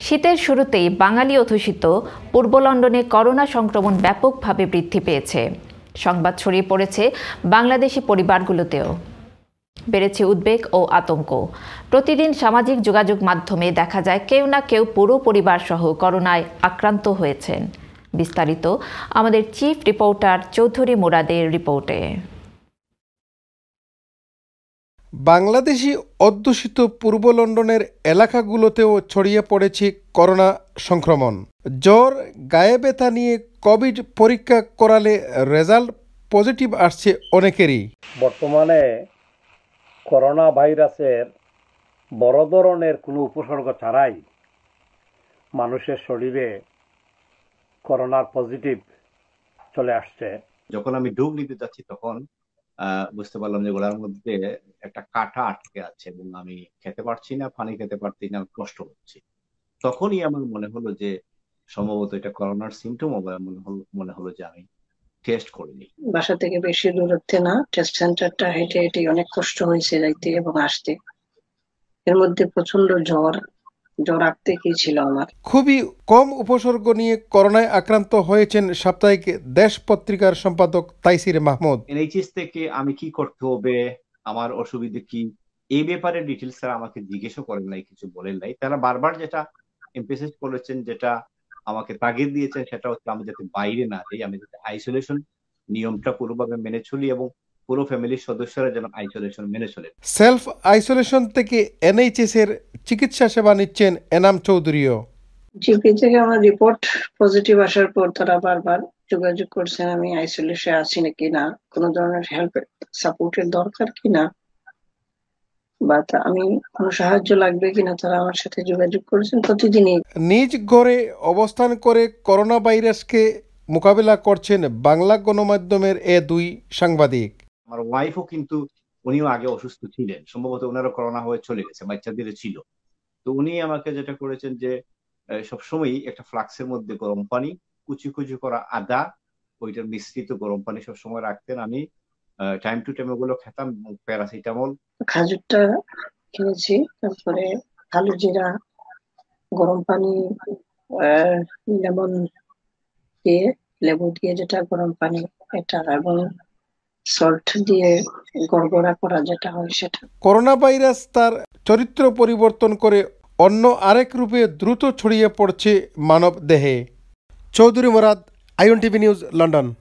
শীতের শুরুতেই বাঙালি অধ্যুষিত পূর্ব লন্ডনে করোনা সংক্রমণ ব্যাপকভাবে বৃদ্ধি পেয়েছে। সংবাদ ছড়িয়ে পড়েছে বাংলাদেশি পরিবারগুলোতেও। বেড়েছে উদ্বেগ ও আতঙ্ক। প্রতিদিন সামাজিক যোগাযোগ মাধ্যমে দেখা যায় কেউ না কেউ পুরো পরিবার সহ করোনায় আক্রান্ত হয়েছেন। বিস্তারিত আমাদের চিফ রিপোর্টার চৌধুরী মুরাদের রিপোর্টে। বাংলাদেশি অধ্যুষিত পূর্ব লন্ডনের এলাকাগুলোতেও ছড়িয়ে পড়েছে করোনা সংক্রমণ। জ্বর গায়ে ব্যথা নিয়ে কোভিড পরীক্ষা করালে রেজাল্ট পজিটিভ আসছে অনেকেরই। বর্তমানে করোনা ভাইরাসের বড় ধরনের কোনো উপসর্গ ছাড়াই মানুষের শরীরে করোনার পজিটিভ চলে আসছে। যখন আমি ডুব নিতে যাচ্ছি তখন বুঝতে পারলাম যে গোড়ার মধ্যে একটা কাঁটা আটকে আছে এবং আমি খেতে পারছি না পানি খেতে পারছি না কষ্ট হচ্ছে তখনই আমার মনে হলো যে সম্ভবত এটা করোনার সিমটম হবে মনে হলো মনে হলো যে আমি টেস্ট করিনি। বাসা থেকে বেশি দূরত্বে না টেস্ট সেন্টারটা হেঁটে হেঁটে অনেক কষ্ট হয়েছে যাইতে এবং আসতে। এর মধ্যে প্রচণ্ড জ্বর জ্বর আঁকতে কি ছিল আমার? খুবই কম উপসর্গ নিয়ে করোনায় আক্রান্ত হয়েছেন সাপ্তাহিক দেশ পত্রিকার সম্পাদক তাইসির মাহমুদ। এনএইচএস থেকে আমি কি করতে হবে? আমার অসুবিধে কি? এই ব্যাপারে ডিটেলস তারা আমাকে জিজ্ঞেসও করেন নাই কিছু বলেন নাই। তারা বারবার যেটা এমফেসিস করেছেন যেটা আমাকে তাগিদ দিয়েছেন সেটা হচ্ছে আমি যাতে বাইরে না যাই আমি যাতে আইসোলেশন নিয়মটা পুরোভাবে মেনে চলি এবং পুরো ফ্যামিলির সদস্যরা যেন আইসোলেশন মেনে চলে। সেলফ আইসোলেশন থেকে এনএইচএস এর চিকিৎসা সেবা নিচ্ছেন এনাম চৌধুরীও। জিপি থেকে আমার রিপোর্ট পজিটিভ আসার পর তারা বারবার যোগাযোগ করছেন আমি আইসোলেশনে আছি নাকি না? কোনো ধরনের হেল্প সাপোর্টের দরকার কিনা বা আমি কোনো সাহায্য লাগবে কিনা তারা আমার সাথে যোগাযোগ করেছেন প্রতিদিনই। নিজ ঘরে অবস্থান করে করোনা ভাইরাসকে মোকাবিলা করছেন বাংলা গণমাধ্যমের এ দুই সাংবাদিক। আমার ওয়াইফও কিন্তু উনিও আগে অসুস্থ ছিলেন। সম্ভবত ওনারও করোনা হয়ে চলে গেছে বাচ্চাদের ছিল। তো উনি আমাকে যেটা করেছেন যে সবসময়ই একটা ফ্লাক্সের মধ্যে গরম পানি কুচি কুচি করা আদা ওইটার মিশ্রিত গরম পানি সবসময় রাখতেন। আমি টাইম টু টাইম ওগুলো খেতাম প্যারাসিটামল। খাজুরটা খেয়েছি তারপরে কালো জিরা গরম পানি লেমন দিয়ে লেবু দিয়ে যেটা গরম পানি এটা এবং সল্ট দিয়ে গড়গড়া করা যেটা হয় সেটা। করোনা ভাইরাস তার চরিত্র পরিবর্তন করে অন্য আরেক রূপে দ্রুত ছড়িয়ে পড়ছে মানব দেহে। Chaudhry Murad I T V news London